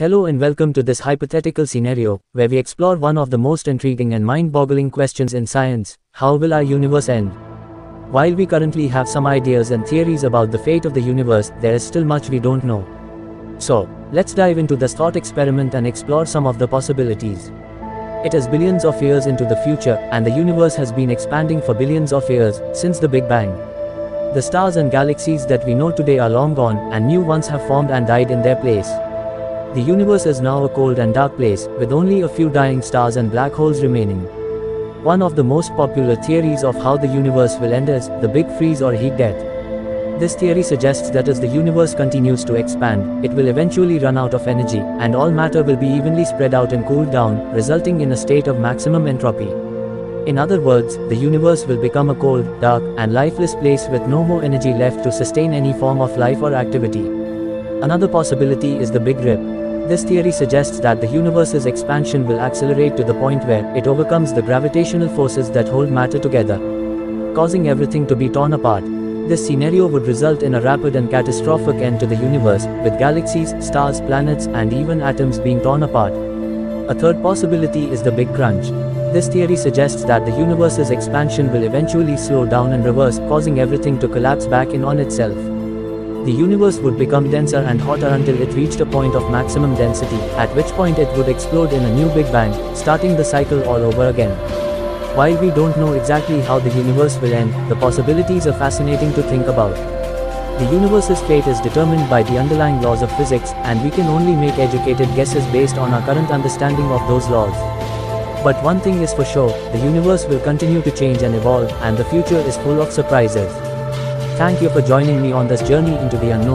Hello and welcome to this hypothetical scenario, where we explore one of the most intriguing and mind-boggling questions in science, how will our universe end? While we currently have some ideas and theories about the fate of the universe, there is still much we don't know. So, let's dive into this thought experiment and explore some of the possibilities. It is billions of years into the future, and the universe has been expanding for billions of years, since the Big Bang. The stars and galaxies that we know today are long gone, and new ones have formed and died in their place. The universe is now a cold and dark place, with only a few dying stars and black holes remaining. One of the most popular theories of how the universe will end is the Big Freeze or heat death. This theory suggests that as the universe continues to expand, it will eventually run out of energy, and all matter will be evenly spread out and cooled down, resulting in a state of maximum entropy. In other words, the universe will become a cold, dark, and lifeless place with no more energy left to sustain any form of life or activity. Another possibility is the Big Rip. This theory suggests that the universe's expansion will accelerate to the point where it overcomes the gravitational forces that hold matter together, causing everything to be torn apart. This scenario would result in a rapid and catastrophic end to the universe, with galaxies, stars, planets, and even atoms being torn apart. A third possibility is the Big Crunch. This theory suggests that the universe's expansion will eventually slow down and reverse, causing everything to collapse back in on itself. The universe would become denser and hotter until it reached a point of maximum density, at which point it would explode in a new Big Bang, starting the cycle all over again. While we don't know exactly how the universe will end, the possibilities are fascinating to think about. The universe's fate is determined by the underlying laws of physics, and we can only make educated guesses based on our current understanding of those laws. But one thing is for sure, the universe will continue to change and evolve, and the future is full of surprises. Thank you for joining me on this journey into the unknown.